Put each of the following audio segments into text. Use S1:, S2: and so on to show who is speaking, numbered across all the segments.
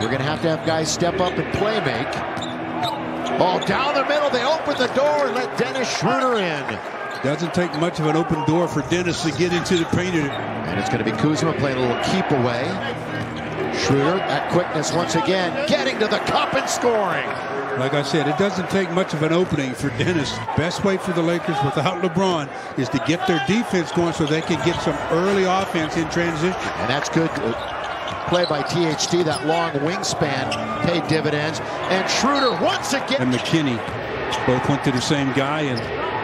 S1: You're going to have to have guys step up and play make. Oh, down the middle. They open the door and let Dennis Schroeder in.
S2: Doesn't take much of an open door for Dennis to get into the paint.
S1: And it's going to be Kuzma playing a little keep away. Schroeder at quickness once again, getting to the cup and scoring.
S2: Like I said, it doesn't take much of an opening for Dennis. Best way for the Lakers without LeBron is to get their defense going so they can get some early offense in transition.
S1: And that's good uh, play by THT. That long wingspan paid dividends. And Schroeder once again.
S2: And McKinney both went to the same guy and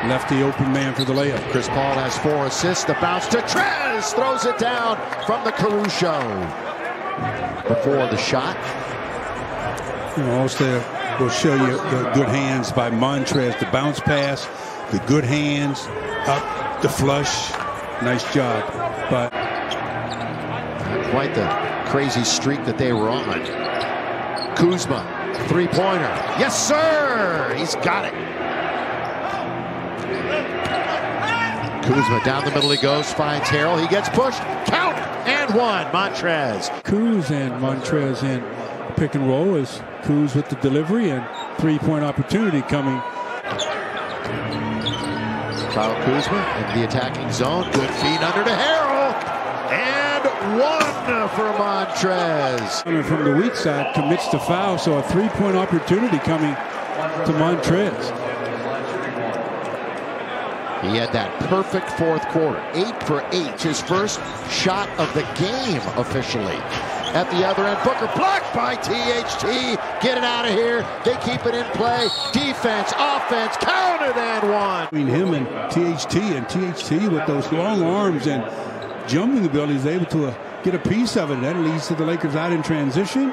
S2: left the open man for the layup.
S1: Chris Paul has four assists. The bounce to Trez throws it down from the Caruso. Before the shot.
S2: You know, also will show you the good hands by Montrez. The bounce pass, the good hands, up the flush. Nice job. But
S1: quite the crazy streak that they were on. Kuzma, three-pointer. Yes, sir. He's got it. Kuzma down the middle he goes, finds Harrell. He gets pushed. Count and one. Montrez.
S2: Kuz and Montrez in pick and roll as Kuz with the delivery and three-point opportunity coming.
S1: Kyle Kuzma in the attacking zone. Good feed under to Harrell. One for Montrez.
S2: From the weak side commits to foul, so a three-point opportunity coming to Montrez.
S1: He had that perfect fourth quarter. Eight for eight. His first shot of the game officially. At the other end, Booker blocked by THT. Get it out of here. They keep it in play. Defense, offense, counted and one.
S2: Between him and THT, and THT with those long arms and jumping ability is able to uh, get a piece of it. That leads to the Lakers out in transition.